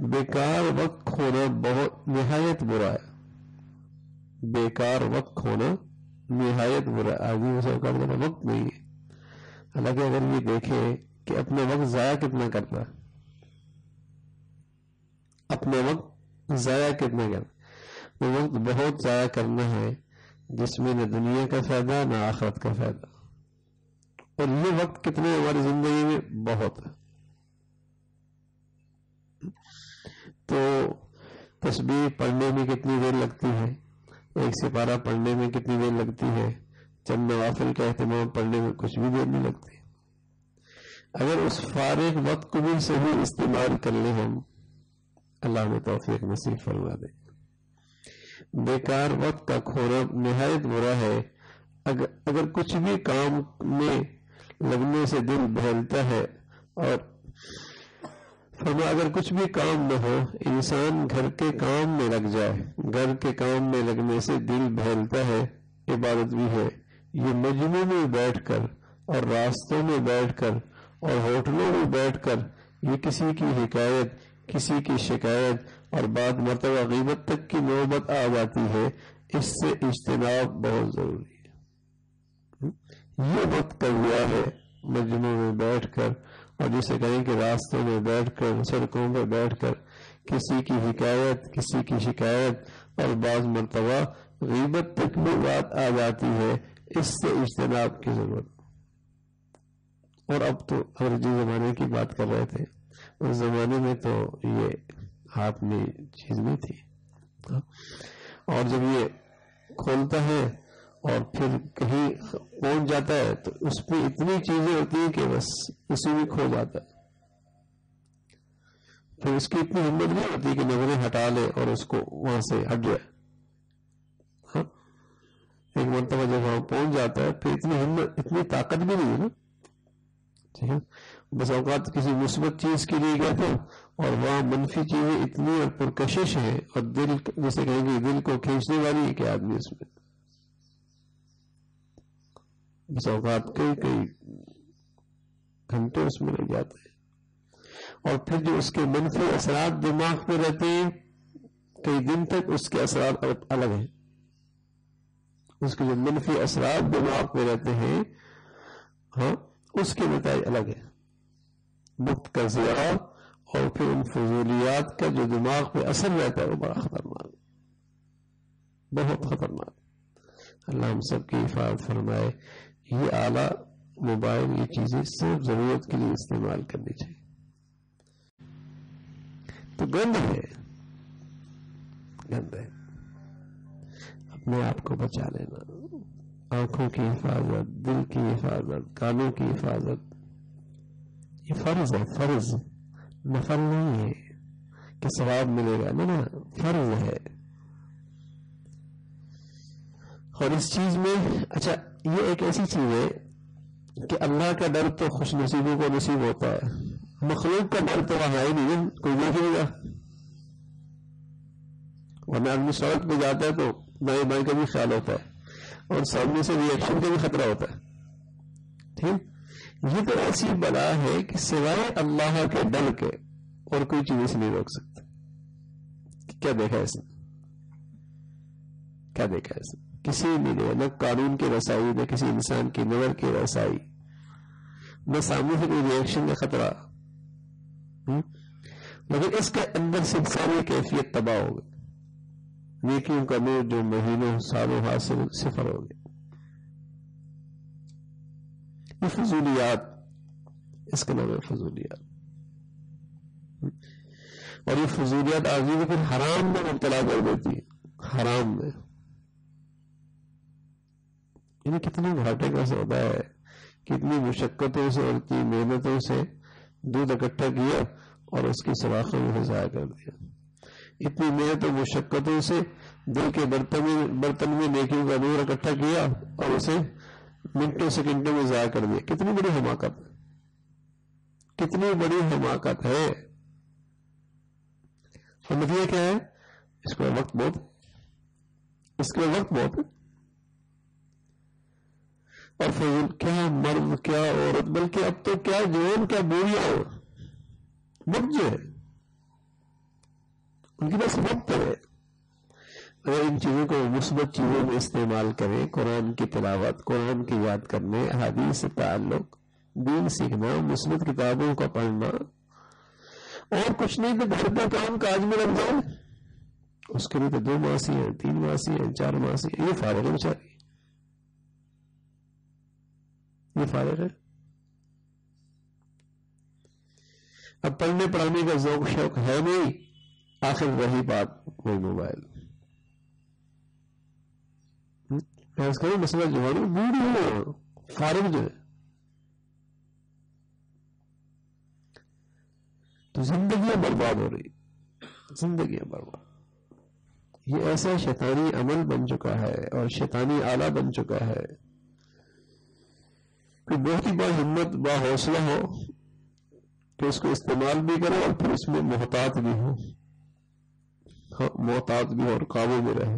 بیکار وقت کھونا بہت نہایت برا ہے۔ بیکار وقت کھونا نہایت برا ہے۔ آدمی اسے اوقات وقت نہیں ہے۔ حالانکہ اگر یہ دیکھے کہ اپنے وقت ضائع کتنا کرتا ہے۔ اپنے وقت ضائع کتنا کرتا وہ وقت بہت ضائع کرنا ہے جس میں نہ دنیا کا فائدہ، نہ آخرت کا فائدہ۔ اور یہ وقت کتنے ہماری زندگی میں بہت ہے۔ تو تصویر پڑھنے میں کتنی دیر لگتی ہے؟ ایک سپارہ پڑھنے میں کتنی دیر لگتی ہے؟ چند نوافل کا اہتمام پڑھنے میں کچھ بھی دیر نہیں لگتی۔ اگر اس فارغ وقت کو بھی صحیح استعمال کر لیں ہم، اللہ میں توفیق نصیب فرما دے۔ بیکار وقت کا کھونا نہایت برا ہے۔ اگر اگر کچھ بھی کام میں لگنے سے دل بہلتا ہے اور فرما اگر کچھ بھی کام نہ ہو، انسان گھر کے کام میں لگ جائے۔ گھر کے کام میں لگنے سے دل بہلتا ہے، عبادت بھی ہے۔ یہ مجموع میں بیٹھ کر اور راستوں میں بیٹھ کر اور ہوٹلوں میں بیٹھ کر، یہ کسی کی حکایت، کسی کی شکایت اور بعد مرتبہ غیبت تک کی نوبت آ جاتی ہے۔ اس سے اجتناب بہت ضروری ہے۔ یہ وقت کر ہوا ہے مجموع میں بیٹھ کر اور جسے کہیں کہ راستوں میں بیٹھ کر، سڑکوں میں بیٹھ کر کسی کی حکایت، کسی کی شکایت اور بعض مرتبہ غیبت تک بھی بات آ جاتی ہے، اس سے اجتناب کی ضرورت۔ اور اب تو انگریزی زمانے کی بات کر رہے تھے۔ اس زمانے میں تو یہ ہاتھ میں چیز نہیں تھی۔ اور جب یہ کھولتا ہے اور پھر کہیں پہنچ جاتا ہے تو اس پہ اتنی چیزیں ہوتی ہیں کہ بس اسی میں کھو جاتا ہے۔ پھر اس کی اتنی ہمت نہیں ہوتی کہ نظریں ہٹا لے اور اس کو وہاں سے ہٹ جائے۔ ہاں؟ ایک مرتبہ جب وہاں پہنچ جاتا ہے پھر اتنی ہمت، اتنی طاقت بھی نہیں ہے نا۔ ٹھیک ہے؟ بس اوقات کسی مثبت چیز کے لیے گیا تھا اور وہاں منفی چیزیں اتنی اور پرکشش ہیں اور دل جیسے کہیں گے دل کو کھینچنے والی ہے کہ آدمی اس میں۔ بس اوقات کئی کئی گھنٹے اس میں لگ جاتے ہیں۔ اور پھر جو اس کے منفی اثرات دماغ پہ رہتے ہیں، کئی دن تک اس کے اثرات الگ ہیں۔ اس کے جو منفی اثرات دماغ پہ رہتے ہیں ہاں اس کے نتائج الگ ہے مفت کا زیادہ اور پھر ان فضولیات کا جو دماغ پہ اثر رہتا ہے، وہ بڑا خطرناک بہت خطرناک۔ اللہ ہم سب کی حفاظت فرمائے۔ یہ اعلیٰ موبائل یہ چیزیں صرف ضرورت کے لیے استعمال کرنی چاہیے۔ تو گند ہے۔ گند ہے۔ اپنے آپ کو بچا لینا۔ آنکھوں کی حفاظت، دل کی حفاظت، کانوں کی حفاظت۔ یہ فرض ہے، فرض۔ نفل نہیں ہے کہ ثواب ملے گا۔ نا فرض ہے۔ اور اس چیز میں اچھا یہ ایک ایسی چیز ہے کہ اللہ کا ڈر تو خوش نصیبوں کو نصیب ہوتا ہے۔ مخلوق کا ڈر تو وہاں ہی نہیں کوئی دیکھے گا ورنہ آدمی سڑک پہ جاتا ہے تو بائیں بائیں کا بھی خیال ہوتا ہے، اور سامنے سے ریئیکشن کا بھی خطرہ ہوتا ہے۔ ٹھیک یہ تو ایسی بلا ہے کہ سوائے اللہ کے ڈر کے اور کوئی چیز اسے نہیں روک سکتا۔ کیا دیکھا اس نے؟ کیا دیکھا اس نے؟ کسی نے نہیں نہ قانون کی رسائی، نہ کسی انسان کی نظر کی رسائی، نہ سامنے سے کوئی ریئیکشن کا خطرہ۔ مگر اس کے اندر سے ساری کیفیت تباہ ہو گئی۔ نیکیوں کا نور جو مہینوں، سالوں حاصل صفر ہو گئے یہ فضولیات، اس کا نام ہے فضولیات۔ اور یہ فضولیات آدمی کو پھر حرام میں مبتلا کر دیتی ہے حرام میں۔ یعنی کتنے گھاٹے کا سودا ہے، کتنی مشقتوں سے اور اتنی محنتوں سے دودھ اکٹھا کیا اور اس کی سراخوں میں ضائع کر دیا۔ اتنی محنت و مشقتوں سے دل کے برتن برتن میں نیکیوں کا نور اکٹھا کیا اور اسے منٹوں سیکنڈوں میں ضائع کر دیا۔ کتنی بڑی حماقت۔ کتنی بڑی حماقت ہے۔ نتیجہ کیا ہے؟ اس کا وقت بہت اس کا وقت بہت اور فضول کیا مرد کیا عورت، بلکہ اب تو کیا جوان کیا بوڑھیا ہو بک جو ہے، ان کے پاس وقت ہے۔ اگر ان چیزوں کو مثبت چیزوں میں استعمال کریں، قرآن کی تلاوت، قرآن کی یاد کرنے، حدیث سے تعلق، دین سیکھنا، مثبت کتابوں کا پڑھنا، اور کچھ نہیں تو گھر کا کام کاج میں لگ جائے اس کے لیے تو دو ماسی ہیں، تین ماسی ہیں، چار ماسی ہیں، یہ فارغ ہے یہ فارغ ہے۔ اب پڑھنے پڑھانے کا ذوق شوق ہے نہیں۔ آخر وہی بات وہی موبائل۔ مسئلہ جو ہے نا فارغ جو ہے۔ تو زندگیاں برباد ہو رہی۔ زندگیاں برباد۔ یہ ایسا شیطانی عمل بن چکا ہے اور شیطانی آلہ بن چکا ہے۔ کہ بہت ہی با ہمت با حوصلہ ہو کہ اس کو استعمال بھی کرے اور پھر اس میں محتاط بھی ہو۔ ہاں، محتاط بھی ہو اور قابو میں رہے۔